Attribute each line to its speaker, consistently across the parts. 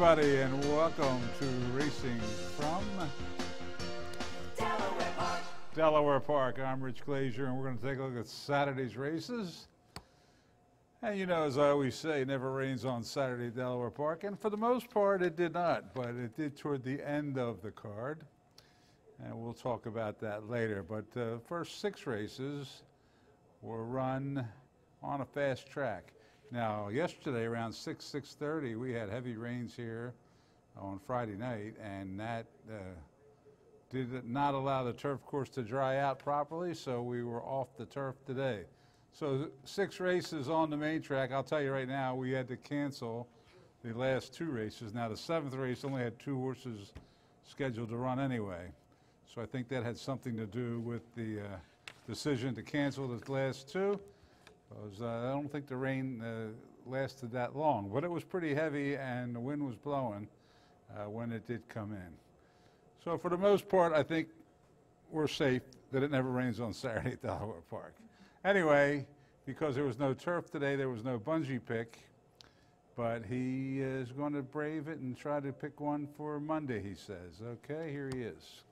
Speaker 1: Everybody, and welcome to Racing from
Speaker 2: Delaware Park.
Speaker 1: Delaware Park. I'm Rich Glazier, and we're going to take a look at Saturday's races. And you know, as I always say, it never rains on Saturday at Delaware Park, and for the most part, it did not, but it did toward the end of the card. And we'll talk about that later. But uh, first six races were run on a fast track. Now, yesterday around 6, 6.30, we had heavy rains here on Friday night, and that uh, did not allow the turf course to dry out properly, so we were off the turf today. So six races on the main track. I'll tell you right now, we had to cancel the last two races. Now, the seventh race only had two horses scheduled to run anyway. So I think that had something to do with the uh, decision to cancel the last two. Because uh, I don't think the rain uh, lasted that long, but it was pretty heavy and the wind was blowing uh, when it did come in. So for the most part, I think we're safe that it never rains on Saturday at Delaware Park. Anyway, because there was no turf today, there was no bungee pick, but he is going to brave it and try to pick one for Monday, he says. Okay, here he is.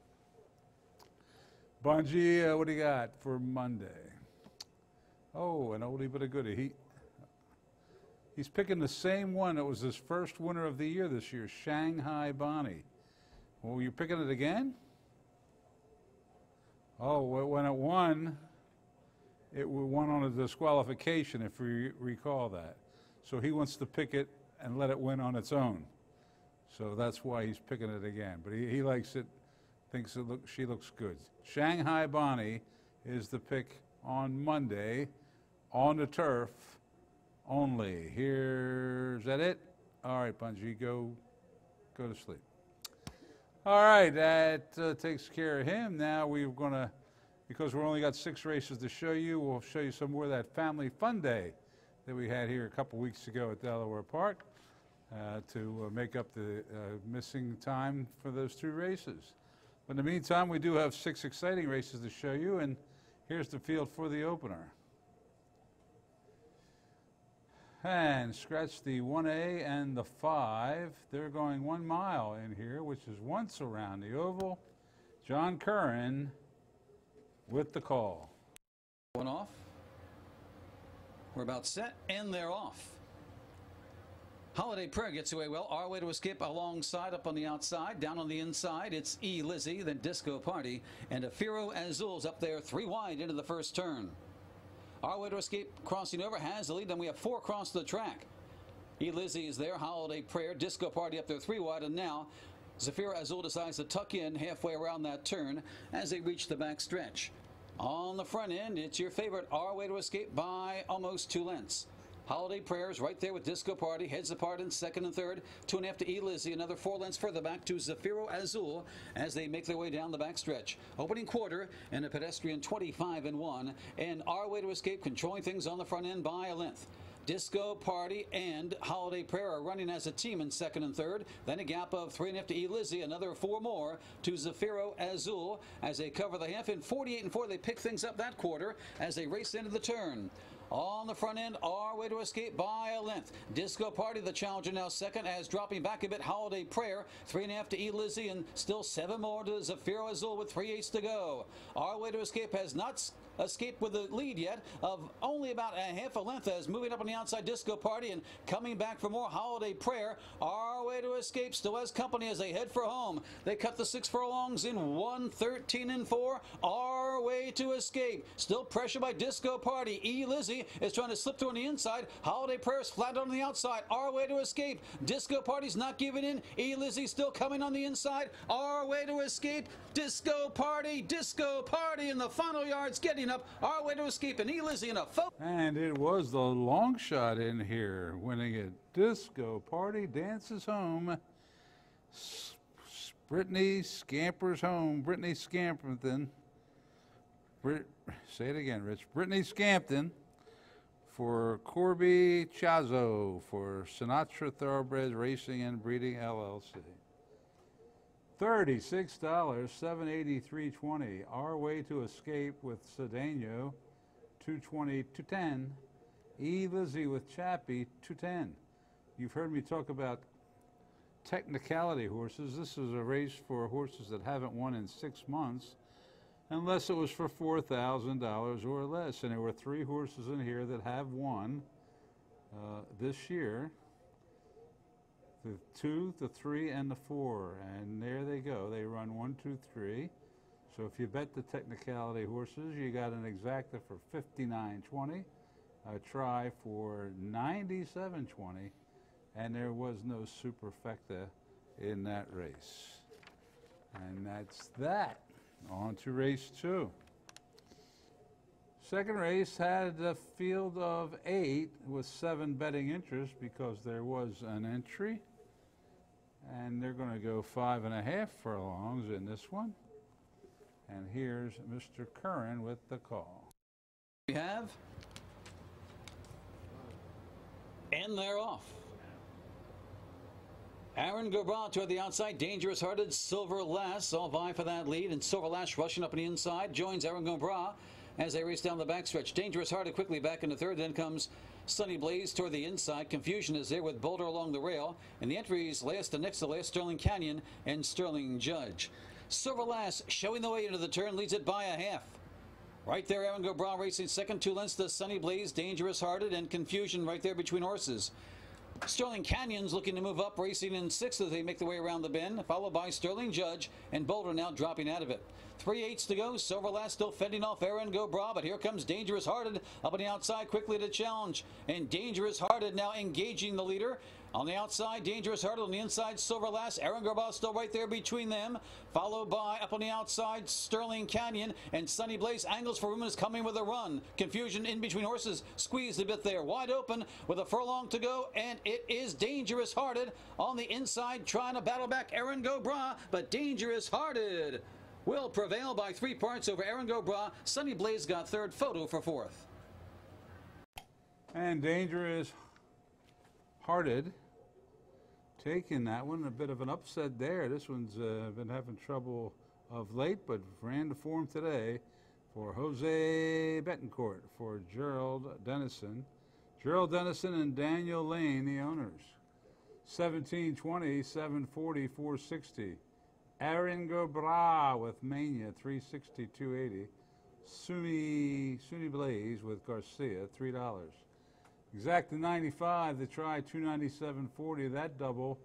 Speaker 1: Bungee, uh, what do you got for Monday? Oh, an oldie but a goodie. He, he's picking the same one that was his first winner of the year this year, Shanghai Bonnie. Well, you're picking it again? Oh, when it won, it won on a disqualification, if you recall that. So he wants to pick it and let it win on its own. So that's why he's picking it again. But he, he likes it, thinks it look, she looks good. Shanghai Bonnie is the pick on Monday on the turf only. Here's that it? All right, Bungee, go go to sleep. All right, that uh, takes care of him. Now we're going to, because we've only got six races to show you, we'll show you some more of that Family Fun Day that we had here a couple weeks ago at Delaware Park uh, to uh, make up the uh, missing time for those two races. But in the meantime, we do have six exciting races to show you, and here's the field for the opener. And scratch the 1A and the 5. They're going one mile in here, which is once around the oval. John Curran with the call.
Speaker 3: One off. We're about set, and they're off. Holiday Prayer gets away well. Our way to escape alongside, up on the outside, down on the inside. It's E. Lizzie, then Disco Party, and Afiro Azul's up there, three wide into the first turn. Our way to escape crossing over has the lead, and we have four across the track. E. Lizzie is there, Holiday Prayer, Disco Party up there, three wide, and now Zafiro Azul decides to tuck in halfway around that turn as they reach the back stretch. On the front end, it's your favorite Our Way to Escape by almost two lengths. Holiday Prayers right there with Disco Party, heads apart in second and third. Two and a half to E. Lizzie, another four lengths further back to Zafiro Azul as they make their way down the back stretch. Opening quarter and a pedestrian 25 and 1. And Our Way to Escape controlling things on the front end by a length. Disco Party and Holiday Prayer are running as a team in second and third. Then a gap of three and a half to E. Lizzie, another four more to Zafiro Azul as they cover the half. In 48 and 4, they pick things up that quarter as they race into the turn. On the front end, our way to escape by a length. Disco Party, the challenger now second, as dropping back a bit. Holiday Prayer, three and a half to E. Lizzie, and still seven more to Zafiro Azul with three eighths to go. Our way to escape has not Uh, escaped with a lead yet of only about a half a length as moving up on the outside disco party and coming back for more holiday prayer. Our way to escape still has company as they head for home. They cut the six furlongs in 113 and 4. Our way to escape. Still pressure by disco party. E Lizzie is trying to slip through on the inside. Holiday prayers flat on the outside. Our way to escape. Disco party's not giving in. E Lizzie still coming on the inside. Our way to escape. Disco party. Disco party in the final yards getting up. Our way to escape. And E Lizzie in a
Speaker 1: And it was the long shot in here, winning it. Disco Party dances home. S- Brittany scampers home. Brittany Scampton. Brit- say it again, Rich. Brittany Scampton for Corby Chazo for Sinatra Thoroughbreds Racing and Breeding LLC. Thirty-six dollars, seven eighty-three twenty. Our way to escape with Cedeno, two twenty, two ten. E Lizzie with Chiappe, two ten. You've heard me talk about technicality horses. This is a race for horses that haven't won in six months, unless it was for $4,000 or less. And there were three horses in here that have won uh, this year the two, the three, and the four. And there they go. They run one, two, three. So if you bet the technicality horses, you got an exacta for 59.20, a try for 97.20, and there was no superfecta in that race. And that's that. On to race two. Second race had a field of eight with seven betting interest because there was an entry. And they're going to go five and a half furlongs in this one. And here's Mr. Curran with the call.
Speaker 3: We have. And they're off. Aaron Gobrat toward the outside, dangerous hearted Silver Lass, all vie for that lead, and Silver Lass rushing up on the inside, joins Aaron Gobrat as they race down the backstretch. Dangerous hearted quickly back into third, then comes Sunny Blaze toward the inside. Confusion is there with Boulder along the rail, and the entries last and next to last, Sterling Canyon and Sterling Judge. Silver Lass showing the way into the turn, leads it by a half. Right there, Aaron Gobrat racing second, two lengths to Sunny Blaze, Dangerous Hearted, and Confusion right there between horses. Sterling Canyon's looking to move up, racing in sixth as they make their way around the bend, followed by Sterling Judge and Boulder now dropping out of it. Three eighths to go. Silver Lass still fending off Aaron Gobra, but here comes Dangerous Hearted up on the outside quickly to challenge. And Dangerous Hearted now engaging the leader. On the outside, Dangerous Hearted. On the inside, Silver Lass. Aaron Gobra still right there between them. Followed by, up on the outside, Sterling Canyon. And Sunny Blaze angles for room is coming with a run. Confusion in between horses. Squeezed a bit there. Wide open with a furlong to go. And it is Dangerous Hearted on the inside trying to battle back Aaron Gobra. But Dangerous Hearted will prevail by three parts over Aaron Gobra. Sunny Blaze got third, Photo for fourth.
Speaker 1: And Dangerous Hearted taking that one. A bit of an upset there. This one's uh, been having trouble of late, but ran to form today for Jose Betancourt, for Gerald Dennison. Gerald Dennison and Daniel Lane, the owners. 1720, 740, 460. Aaron Gobra with Mena, 360, 280. Suni, Suni Blaze with Garcia, $3. Exact 95, the try 297.40, that double.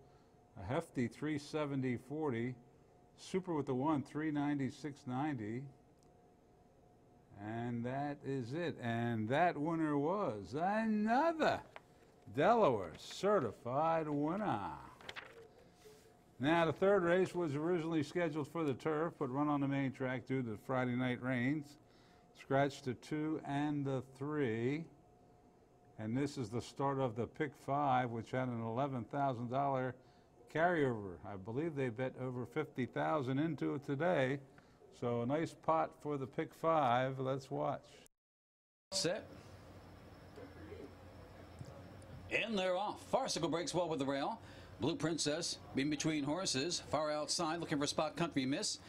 Speaker 1: A hefty 370.40. Super with the one, 396.90. And that is it. And that winner was another Delaware certified winner. Now, the third race was originally scheduled for the turf, but run on the main track due to Friday night rains. Scratched the two and the three. And this is the start of the pick five, which had an $11,000 carryover. I believe they bet over 50,000 into it today. So a nice pot for the pick five. Let's watch.
Speaker 3: Set. And they're off. Farcical breaks well with the rail. Blue Princess in between horses. Far outside looking for spot country miss.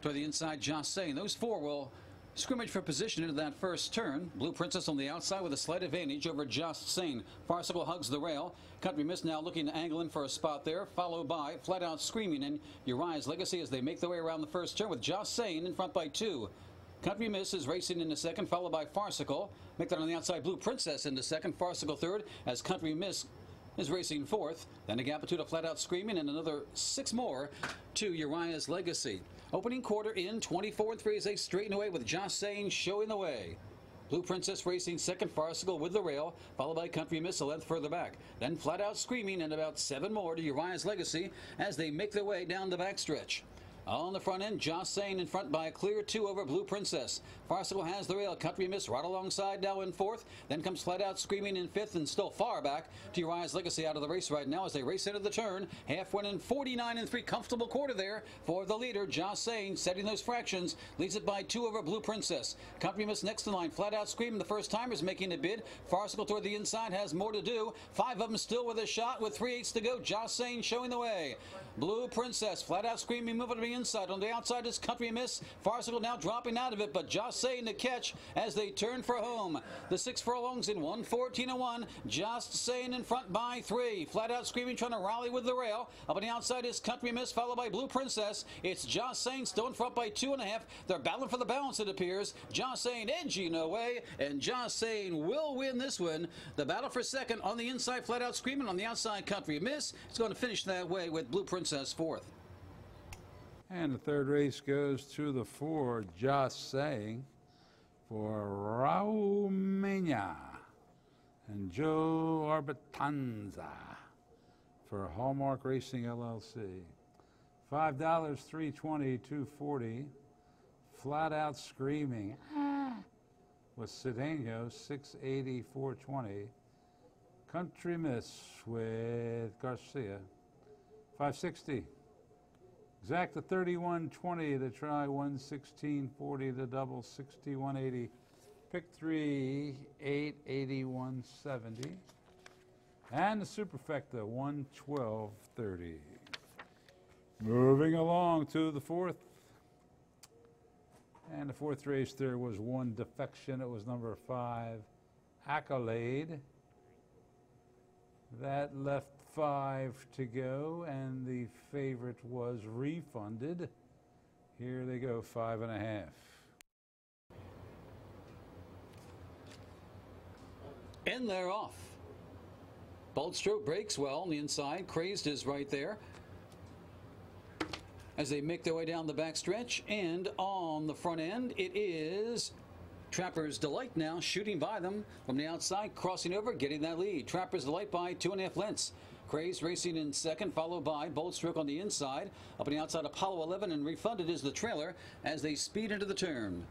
Speaker 3: Toward the inside, Josh saying those four will Scrimmage for position into that first turn. Blue Princess on the outside with a slight advantage over Just Sane. Farcical hugs the rail. Country Miss now looking to angle in for a spot there, followed by Flat Out Screaming and Uriah's Legacy as they make their way around the first turn with Just Sane in front by two. Country Miss is racing in the second, followed by Farcical. Make that on the outside. Blue Princess in the second, Farcical third, as Country Miss is racing fourth. Then a gap to Flat Out Screaming and another six more to Uriah's Legacy. Opening quarter in 24 and 3 as they straighten away with Josh Sane showing the way. Blue Princess racing second farcical with the rail, followed by Country Miss a length further back. Then flat out screaming and about seven more to Uriah's Legacy as they make their way down the backstretch. On the front end, Josh Sane in front by a clear two over Blue Princess. Farcical has the rail. Country Miss right alongside now in fourth. Then comes Flat Out Screaming in fifth and still far back Uriah's Legacy out of the race right now as they race into the turn. Half winning 49 and 3. Comfortable quarter there for the leader, Josh Sane, setting those fractions. Leads it by two over Blue Princess. Country Miss next in line. Flat Out Screaming, the first timers making a bid. Farcical toward the inside has more to do. Five of them still with a shot with three eighths to go. Josh Sane showing the way. Blue Princess, Flat Out Screaming, moving to the inside. On the outside is Country Miss. Farcical now dropping out of it, but Joss saying to catch as they turn for home. The six furlongs in 114 and 1. Just saying in front by three. Flat out screaming, trying to rally with the rail. Up on the outside is Country Miss, followed by Blue Princess. It's Joss saying still in front by two and a half. They're battling for the balance, it appears. Joss saying edging away, and Joss saying will win this one. The battle for second on the inside, flat out screaming. On the outside, Country Miss. It's going to finish that way with Blue Princess fourth.
Speaker 1: And the third race goes to the four, just saying, for Raul Mena and Joe Arbitanza for Hallmark Racing LLC. Five dollars, three twenty, two forty. Flat out screaming "Ah," with Cedeno, six eighty, four twenty. Country Miss with Garcia, five sixty. Exact Exacta 3120 the try 11640 the double 6180. Pick three 880 170. And the superfecta 11230. Moving along to the fourth. And the fourth race there was one defection. It was number five, Accolade. That left five to go, and the favorite was refunded. Here they go, five and a half.
Speaker 3: And they're off. Bold stroke breaks well on the inside. Crazed is right there. As they make their way down the backstretch and on the front end, it is Trapper's Delight now shooting by them from the outside, crossing over, getting that lead. Trapper's Delight by two and a half lengths. Craze racing in second, followed by Bold Stroke on the inside. Up on the outside, Apollo 11, and refunded is the trailer as they speed into the turn.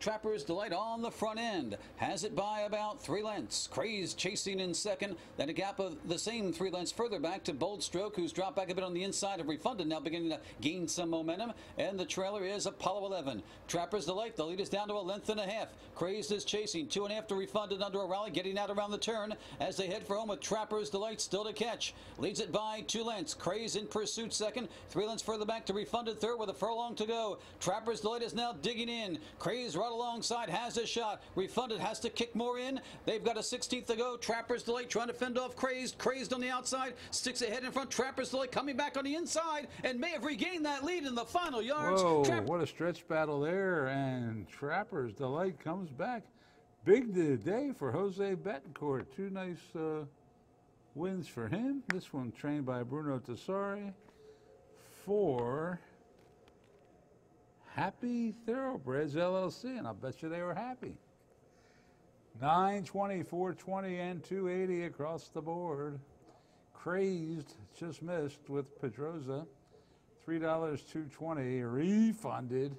Speaker 3: Trapper's Delight on the front end. Has it by about three lengths. Craze chasing in second. Then a gap of the same three lengths further back to Bold Stroke, who's dropped back a bit on the inside of Refunded, now beginning to gain some momentum. And the trailer is Apollo 11. Trapper's Delight, the lead is down to a length and a half. Crazed is chasing. Two and a half to Refunded under a rally, getting out around the turn as they head for home with Trapper's Delight still to catch. Leads it by two lengths. Craze in pursuit second. Three lengths further back to Refunded third with a furlong to go. Trapper's Delight is now digging in. Craze right alongside has a shot. Refunded has to kick more in. They've got a 16th to go. Trapper's Delight trying to fend off Crazed. Crazed on the outside. Sticks ahead in front. Trapper's Delight coming back on the inside and may have regained that lead in the final yards.
Speaker 1: Whoa, what a stretch battle there. And Trapper's Delight comes back. Big day for Jose Betancourt. Two nice uh, wins for him. This one trained by Bruno Tessari for Happy Thoroughbreds LLC. And I'll bet you they were happy. 920, 420, and 280 across the board. Crazed just missed with Pedroza. Three dollars, two twenty, refunded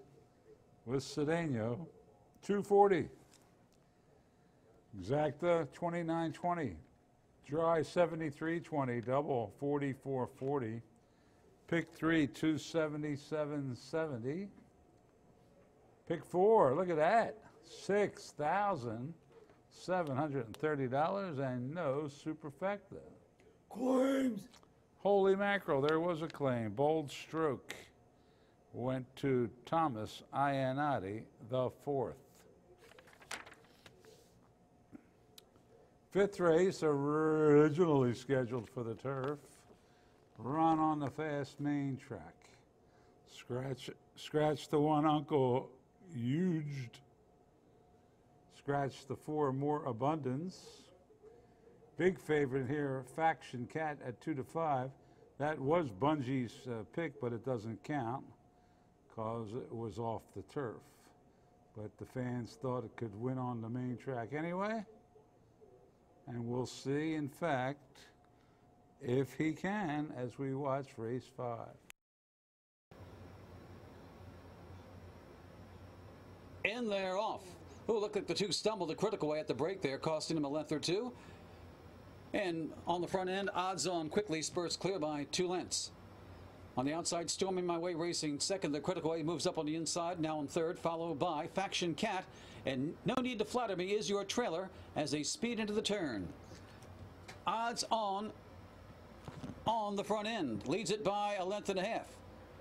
Speaker 1: with two forty. Exacta, twenty-nine twenty. Dry, seventy-three twenty, double, forty-four forty. Pick three, two seventy-seven seventy. Pick four, look at that, six thousand seven hundred and thirty dollars and no superfecta.
Speaker 2: Claims.
Speaker 1: Holy mackerel, there was a claim. Bold stroke went to Thomas Iannotti, the fourth. Fifth race, originally scheduled for the turf, run on the fast main track. Scratch, scratch the one Uncle Huged. Scratch the four more abundance. Big favorite here, Faction Cat at two to five. That was Bungie's uh, pick, but it doesn't count because it was off the turf. But the fans thought it could win on the main track anyway. And we'll see, in fact, if he can as we watch race five.
Speaker 3: And they're off. Oh, look like the two stumbled a critical way at the break there, costing him a length or two. And on the front end, odds on quickly spurts clear by two lengths. On the outside, Storming My Way racing second. The critical way moves up on the inside, now in third, followed by Faction Cat. And No Need to Flatter Me is your trailer as they speed into the turn. Odds on on the front end. Leads it by a length and a half.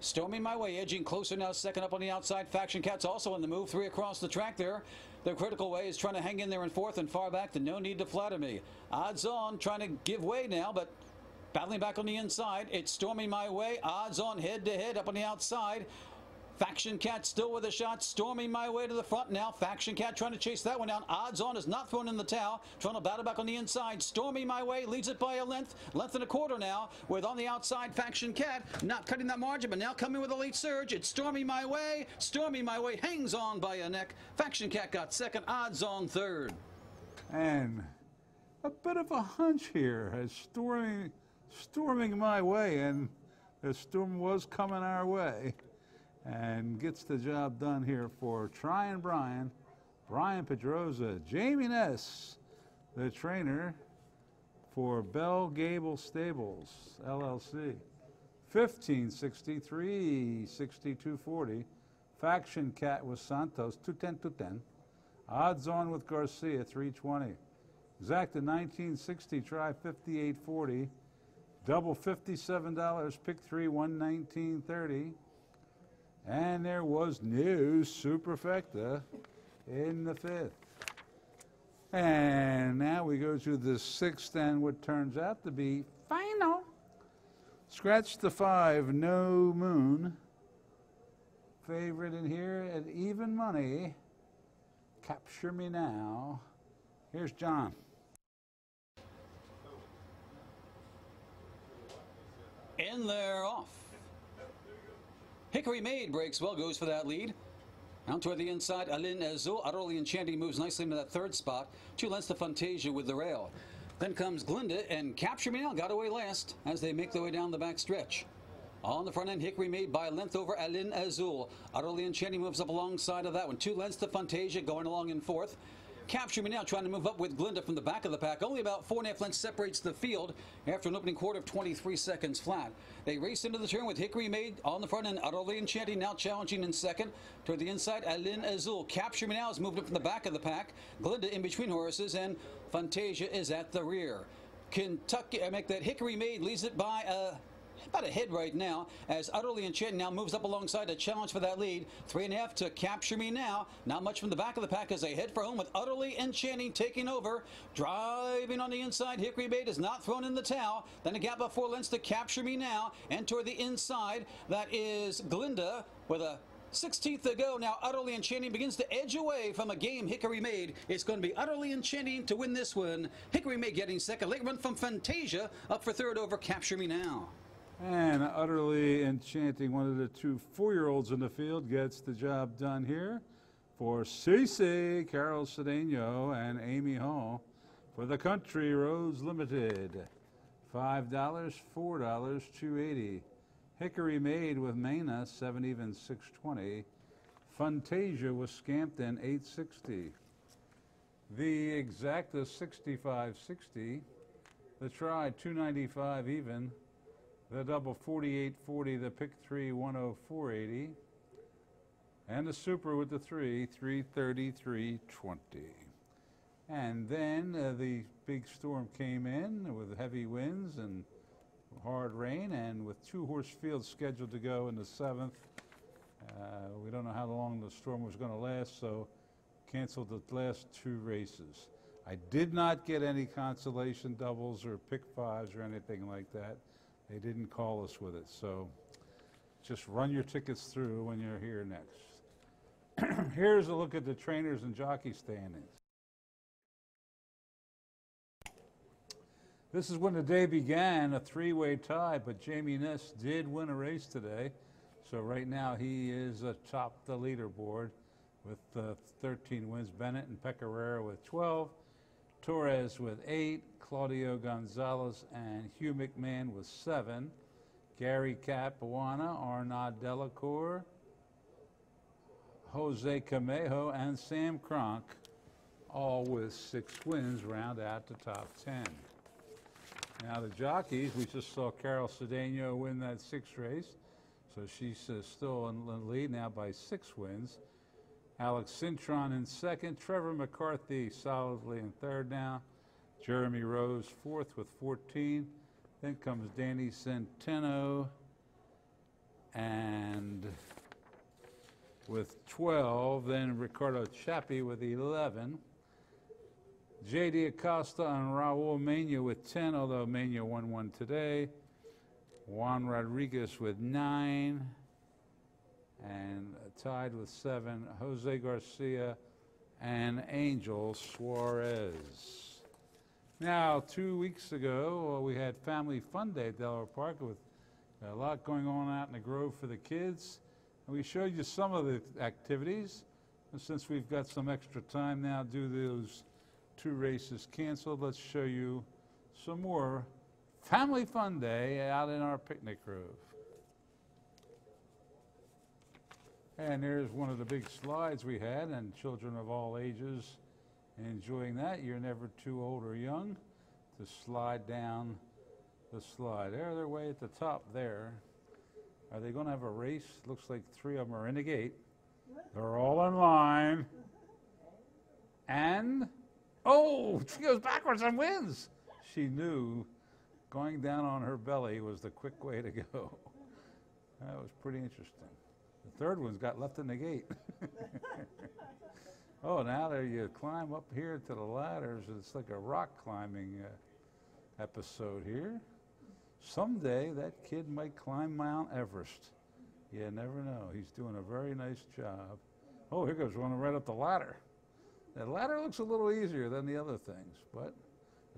Speaker 3: Storming my way, edging closer now, second up on the outside. Faction Cats also on the move, three across the track there. The critical way is trying to hang in there in fourth and far back to no need to flatter me. Odds on, trying to give way now, but battling back on the inside. It's storming my way, odds on head to head up on the outside. Faction Cat still with a shot, storming my way to the front now. Faction Cat trying to chase that one down. Odds on is not thrown in the towel. Trying to battle back on the inside. Storming my way, leads it by a length. Length and a quarter now. With on the outside, Faction Cat not cutting that margin, but now coming with a late surge. It's storming my way. Storming my way hangs on by a neck. Faction Cat got second. Odds on third.
Speaker 1: And a bit of a hunch here as storming, storming my way, and the storm was coming our way, and gets the job done here for Tryon Brian, Brian Pedroza, Jamie Ness, the trainer for Bell Gable Stables LLC. 1563, 6240. Faction Cat with Santos, 210, 210. Odds on with Garcia, 320. Exacta 1960, try 5840. Double $57, pick three, 119.30. And there was new superfecta in the fifth. And now we go to the sixth and what turns out to be final. Scratch the five, no moon. Favorite in here at even money. Capture me now. Here's John.
Speaker 3: In there, off. Hickory Maid breaks well, goes for that lead. Out toward the inside, Alin Azul. Utterly Enchanting moves nicely into that third spot. Two lengths to Fantasia with the rail. Then comes Glinda and Capture Me Now got away last as they make their way down the back stretch. On the front end, Hickory Maid by a length over Alin Azul. Utterly Enchanting moves up alongside of that one. Two lengths to Fantasia going along in fourth. Capture Me Now trying to move up with Glinda from the back of the pack. Only about four and a half lengths separates the field after an opening quarter of 23 seconds flat. They race into the turn with Hickory Maid on the front end. Utterly Enchanting now challenging in second. Toward the inside, Alin Azul. Capture Me Now is moved up from the back of the pack. Glinda in between horses and Fantasia is at the rear. Kentucky, I make that Hickory Maid leads it by a about ahead right now as Utterly Enchanting now moves up alongside a challenge for that lead. Three and a half to Capture Me Now. Not much from the back of the pack as they head for home with Utterly Enchanting taking over. Driving on the inside, Hickory Bait is not thrown in the towel. Then a gap of four lengths to Capture Me Now. And toward the inside, that is Glinda with a 16th to go. Now, Utterly Enchanting begins to edge away from a game Hickory Maid. It's going to be Utterly Enchanting to win this one. Hickory Maid getting second. Late run from Fantasia up for third over Capture Me Now.
Speaker 1: And utterly enchanting, one of the two four-year-olds in the field gets the job done here for Cece, Carol Cedeno, and Amy Hall for the Country Roads Limited. $5, $4, 280 Hickory Maid with Mena, 7 even 620 Fantasia with Scampton, 860 The Exacta 6560 The Try, 295 even the double 4840, the pick three 10480, and the super with the three 33320. And then uh, the big storm came in with heavy winds and hard rain, and with two horse fields scheduled to go in the seventh. Uh, we don't know how long the storm was going to last, so canceled the last two races. I did not get any consolation doubles or pick fives or anything like that. They didn't call us with it, so just run your tickets through when you're here next. Here's a look at the trainers and jockey standings. This is when the day began, a three-way tie, but Jamie Ness did win a race today. So right now he is atop the leaderboard with uh, 13 wins. Bennett and Pecoraro with 12. Torres with eight, Claudio Gonzalez and Hugh McMahon with seven, Gary Capuano, Arnaud Delacour, Jose Camejo, and Sam Cronk, all with six wins, round out the top 10. Now the jockeys, we just saw Carol Cedeno win that sixth race, so she's uh, still in the lead now by six wins. Alex Cintron in second, Trevor McCarthy solidly in third now. Jeremy Rose fourth with 14. Then comes Danny Centeno And with 12, then Ricardo Chiappe with 11. J.D. Acosta and Raul Mena with 10, although Mena won one today. Juan Rodriguez with 9. And tied with 7, Jose Garcia and Angel Suarez. Now, two weeks ago, uh, we had Family Fun Day at Delaware Park with a lot going on out in the Grove for the kids. And we showed you some of the activities. And since we've got some extra time now due to those two races canceled, let's show you some more Family Fun Day out in our picnic grove. And there's one of the big slides we had, and children of all ages enjoying that. You're never too old or young to slide down the slide. There, they're way at the top there. Are they going to have a race? Looks like three of them are in the gate. They're all in line. And, oh, she goes backwards and wins. She knew going down on her belly was the quick way to go. That was pretty interesting. The third one's got left in the gate. oh, now there you climb up here to the ladders. It's like a rock climbing uh, episode here. Someday that kid might climb Mount Everest. You never know. He's doing a very nice job. Oh, here goes one right up the ladder. The ladder looks a little easier than the other things, but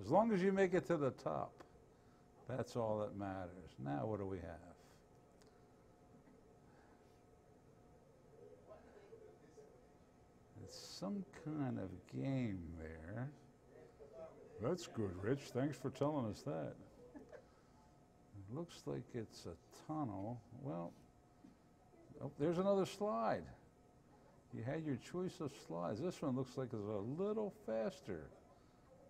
Speaker 1: as long as you make it to the top, that's all that matters. Now, what do we have? It's some kind of game there. That's good, Rich. Thanks for telling us that. It looks like it's a tunnel. Well, oh, there's another slide. You had your choice of slides. This one looks like it's a little faster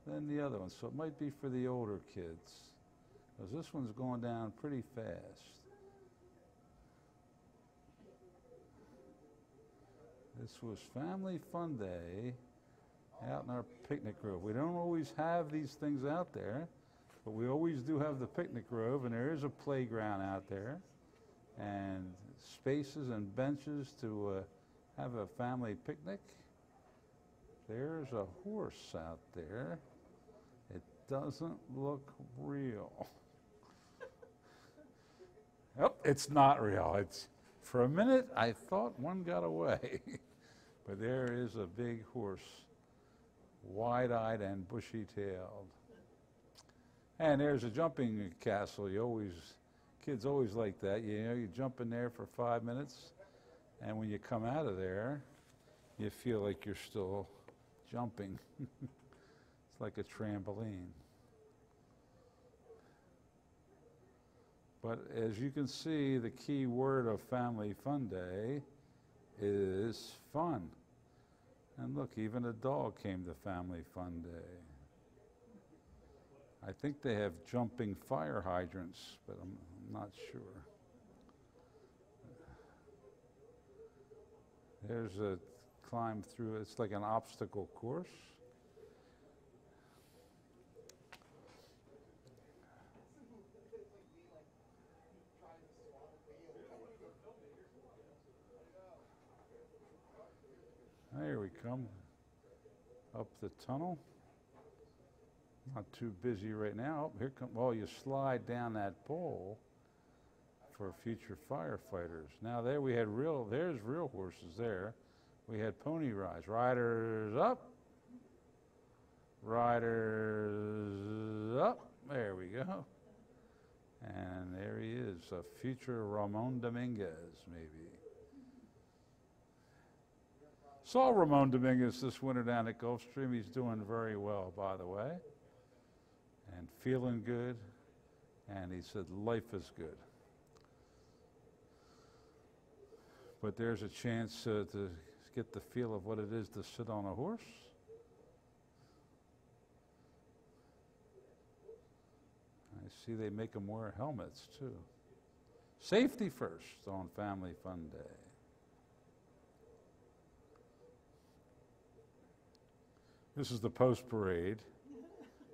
Speaker 1: than the other one, so it might be for the older kids. Because this one's going down pretty fast. This was Family Fun Day out in our picnic grove. We don't always have these things out there, but we always do have the picnic grove, and there is a playground out there, and spaces and benches to uh, have a family picnic. There's a horse out there. It doesn't look real. oh, it's not real. It's for a minute I thought one got away. but there is a big horse, wide-eyed and bushy-tailed. And there's a jumping castle. You always, kids always like that. You know, you jump in there for five minutes, and when you come out of there, you feel like you're still jumping. it's like a trampoline. But as you can see, the key word of Family Fun Day is fun. And look, even a dog came to Family Fun Day. I think they have jumping fire hydrants, but I'm, I'm not sure. There's a climb through, it's like an obstacle course. There we come. Up the tunnel. Not too busy right now. Oh, here come, well, you slide down that pole for future firefighters. Now there we had real, there's real horses there. We had pony rides. Riders up. Riders up. There we go. And there he is, a future Ramon Dominguez, maybe. Saw Ramon Dominguez this winter down at Gulfstream. He's doing very well, by the way, and feeling good. And he said, life is good. But there's a chance uh, to get the feel of what it is to sit on a horse. I see they make them wear helmets too. Safety first on Family Fun Day. This is the post parade.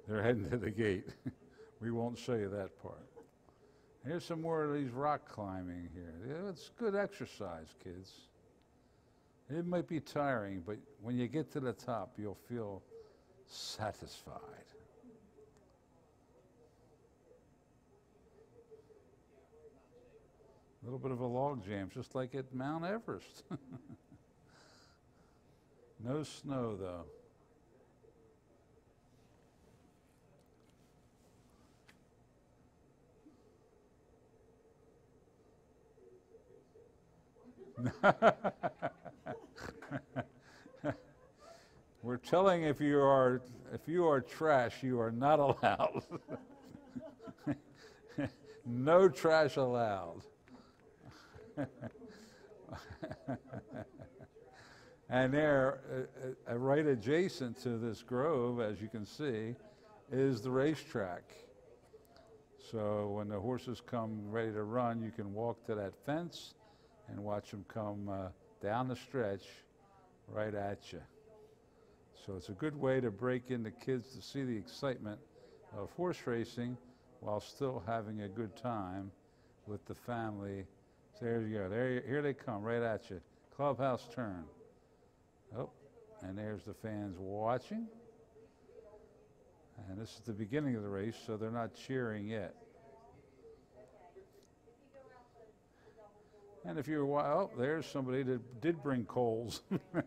Speaker 1: They're heading to the gate. we won't show you that part. Here's some more of these rock climbing here. Yeah, It's good exercise, kids. It might be tiring, but when you get to the top, you'll feel satisfied. A little bit of a log jam, just like at Mount Everest. no snow, though. We're telling if you are if you are trash, you are not allowed. no trash allowed. and there, uh, uh, right adjacent to this grove, as you can see, is the racetrack. So when the horses come ready to run, you can walk to that fence and watch them come uh, down the stretch right at you. So it's a good way to break in the kids to see the excitement of horse racing while still having a good time with the family. So there you go. There, here they come, right at you. Clubhouse turn. Oh, and there's the fans watching. And this is the beginning of the race, so they're not cheering yet. And if you're, oh, there's somebody that did bring coals.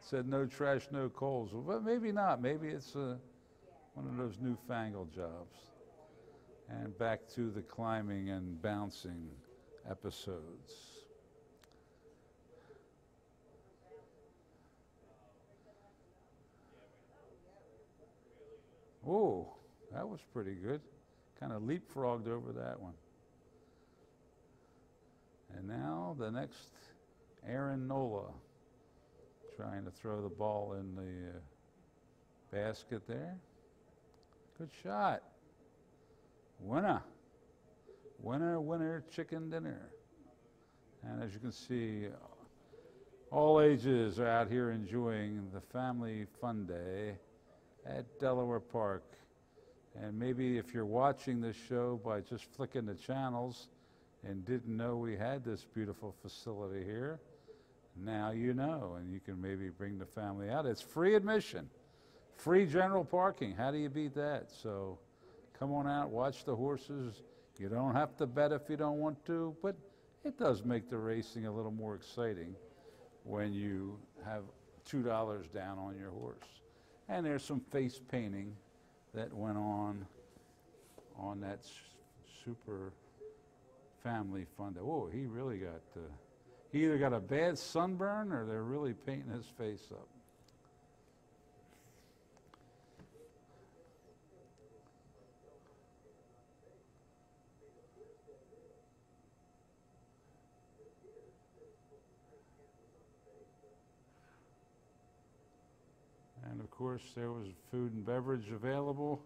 Speaker 1: Said no trash, no coals. Well, maybe not. Maybe it's uh, one of those newfangled jobs. And back to the climbing and bouncing episodes. Oh, that was pretty good. Kind of leapfrogged over that one. And now the next, Aaron Nola, trying to throw the ball in the uh, basket there. Good shot. Winner. Winner, winner, chicken dinner. And as you can see, all ages are out here enjoying the family fun day at Delaware Park. And maybe if you're watching this show by just flicking the channels and didn't know we had this beautiful facility here, now you know, and you can maybe bring the family out. It's free admission, free general parking. How do you beat that? So come on out, watch the horses. You don't have to bet if you don't want to, but it does make the racing a little more exciting when you have $2 down on your horse. And there's some face painting that went on on that super family fun. day. Oh, he really got, uh, he either got a bad sunburn or they're really painting his face up. And of course, there was food and beverage available,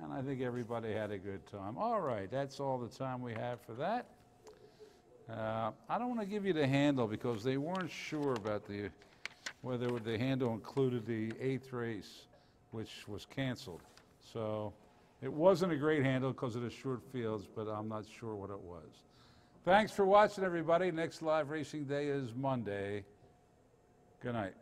Speaker 1: and I think everybody had a good time. All right, that's all the time we have for that. Uh, I don't want to give you the handle because they weren't sure about the, whether the handle included the eighth race, which was canceled. So it wasn't a great handle because of the short fields, but I'm not sure what it was. Thanks for watching, everybody. Next live racing day is Monday. Good night.